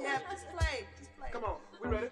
Yeah, just play. Just play. Come on, we ready?